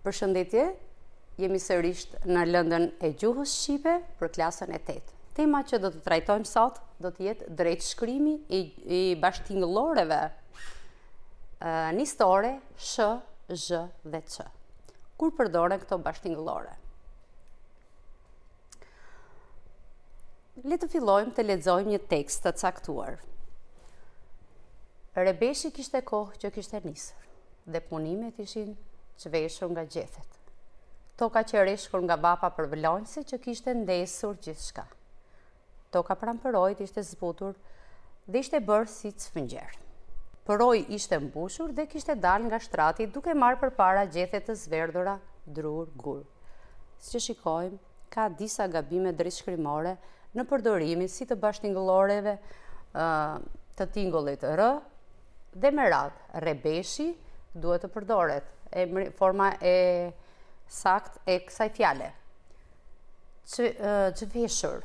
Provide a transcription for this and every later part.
Përshëndetje, jemi sërisht në lëndën e gjuhës shqipe për klasën e tetë. Tema që do të trajtojmë sot do të jetë drejtshkrimi i, i bashkëtingëlloreve nistore shë, zhë dhe çë. Kur përdoren këto bashkëtingëllore? Le të fillojmë të lexojmë një tekst të caktuar. Rebeshi kishte kohë që kishte nisur dhe punimet ishin çveshur nga gjethet. Toka qe reshkur nga vapa përvëlonjëse që kishte ndezur gjithçka. Toka pranë përroit ishte zbutur dhe ishte bërë si cfungjer. Përroi ishte mbushur dhe kishte dalë nga shtrati duke marrë përpara gjethe të zverdhura, drurë, gurë. Siç e shikojmë, ka disa gabime drejtshkrimore në përdorimin si të bashtingëlloreve të tingullit rë dhe me radhë. Rrebeshi duhet të përdoret e forma e saktë e kësaj fjale. Çë, çveshur,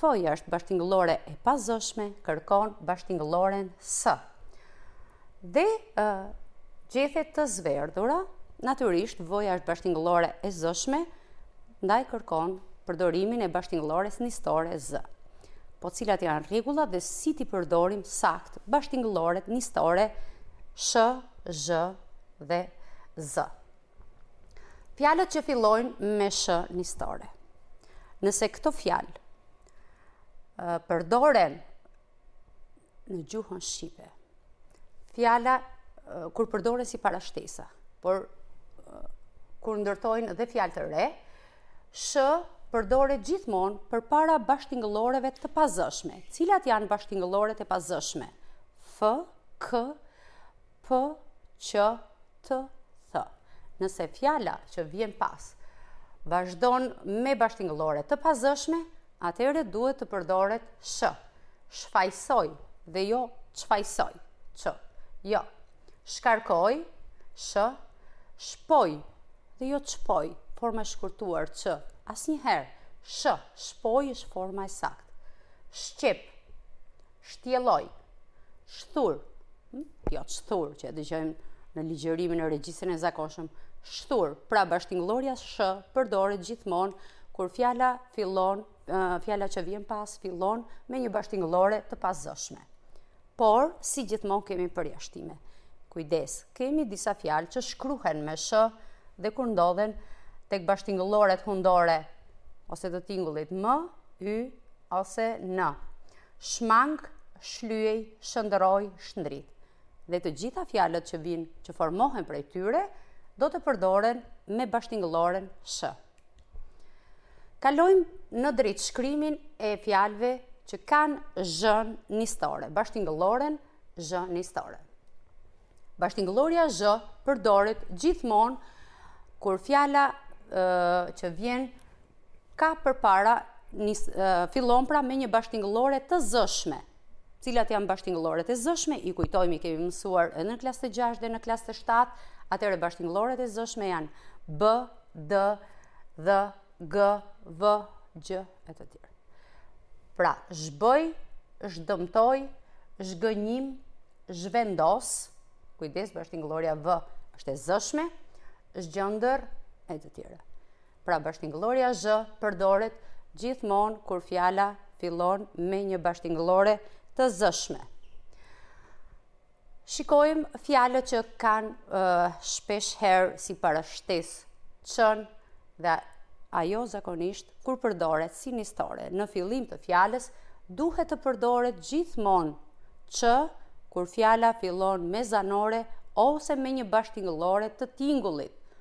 Fëja është bashtingëllore e pazëshme, kërkon bashtingëlloren së. Dhe gjethe të zverdhura, natyrisht vëja është bashtingëllore e zëshme, ndaj kërkon përdorimin e bashtingëllores nistore zë. Po cilat janë rregullat dhe si t'i përdorim saktë bashtingëlloret nistore shë, zhë dhe zë. Fjalët që fillojnë me sh nistore. Nëse këto fjalë përdoren në gjuhën shqipe. Fjala kur përdoren si parashtesa, por kur ndërtojnë dhe fjalë të re, sh përdoret gjithmonë përpara bashtingëlloreve të pazëshme. Cilat janë bashtingëlloret e pazëshme? F, K, P, Q, T, TH, nëse fjala që vjen pas vazhdon me bashkëtingëllore të pazëshme, atëherë duhet të përdoret sh. Shfajësoj dhe jo çfajësoj. Ç. Jo. Shkarkoj, sh. Shpoj dhe jo çpoj, forma e shkurtuar ç. Asnjëherë sh. Shpoj është forma e saktë. Shqep. Shtjelloj. Shthur. Hm? Jo çthur, që e dëgjojmë në ligjërimin në regjistrin e zakonshëm. Shthur, pra bashkëtingëllorja shë përdoret gjithmonë kur fjala fillon, fjala që vjen pas fillon me një bashkëtingëllore të pazëshme. Por, si gjithmonë kemi përjashtime. Kujdes, kemi disa fjalë që shkruhen me shë dhe kur ndodhen tek bashkëtingëlloret hundore ose të tingullit më, y, ose n. Shmang, shlyej, shndërroj, shndrit. Dhe të gjitha fjalët që vijnë, që formohen prej tyre, do të përdoren me bashkëtingëlloren sh. Kalojmë në drejtshkrimin e fjalëve që kanë zh-në nistore, bashkëtingëlloren zh nistore. Bashkëtingëllorja zh përdoret gjithmonë kur fjala që vjen ka përpara fillon pra me një bashkëtingëllore të zëshme. Cilat janë bashkëtingëlloret e zëshme, i kujtojmë i kemi mësuar edhe në klasë të 6 dhe në klasë të 7, atëherë bashkëtingëlloret e zëshme janë B, D, DH, G, V, GJ, e të tjera. Pra, zhbëj, zhdëmtoj, zhgënjim, zhvendos, kujdes bashkëtingëllorja V është e zëshme, zhgjëndërr, e të tjera. Pra bashkëtingëllorja zh përdoret gjithmonë kur fjala fillon me një bashkëtingëllore të zëshme. Shikojmë fjalët që kanë shpeshherë si parashtesë ç-në dhe ajo zakonisht kur përdoret si nistore në fillim të fjalës duhet të përdoret gjithmonë ç kur fjala fillon me zanore ose me një bashkëtingëllore të tingullt,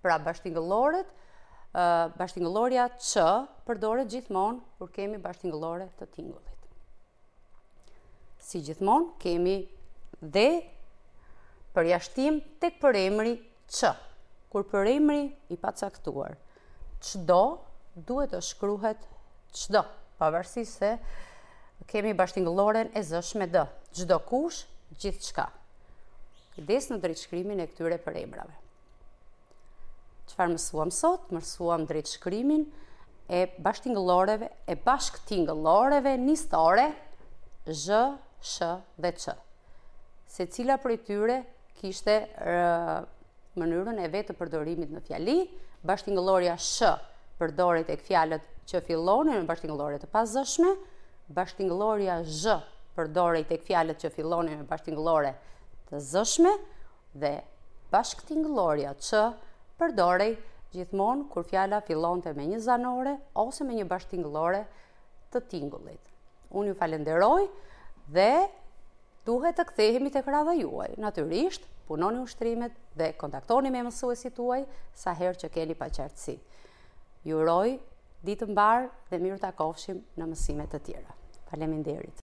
Pra bashkëtingëlloret, bashkëtingëllorja ç përdoret gjithmonë kur kemi bashkëtingëllore të tingullt. Si gjithmonë kemi dhe përjashtim tek përemri ç, kur përemri i pacaktuar, çdo duhet të shkruhet çdo, pavarësisht se kemi bashkëtingëlloren e zëshme d, çdokush, gjithçka. Kujdes në drejtshkrimin e këtyre përemrave. Çfarë mësuam sot? Mësuam drejtshkrimin e bashkëtingëlloreve, e bashkëtingëlloreve nistore, zh, sh dhe ç. Secila prej tyre kishte mënyrën e vet të përdorimit në fjali, bashkëtingëllorja sh përdorej tek fjalët që fillonin me bashkëtingëllore të pazëshme, bashkëtingëllorja zh përdorej tek fjalët që fillonin me bashkëtingëllore të zëshme, dhe bashkëtingëllorja ç përdorej gjithmonë kur fjala fillonte me një zanore ose me një bashkëtingëllore të tingullt. Unë ju falënderoj dhe duhet të kthehemi tek radha juaj. Natyrisht, punoni ushtrimet dhe kontaktoni me mësuesit tuaj sa herë që keni paqartësi. Ju uroj ditë të mbarë dhe mirutakofshim në mësime të tjera. Faleminderit.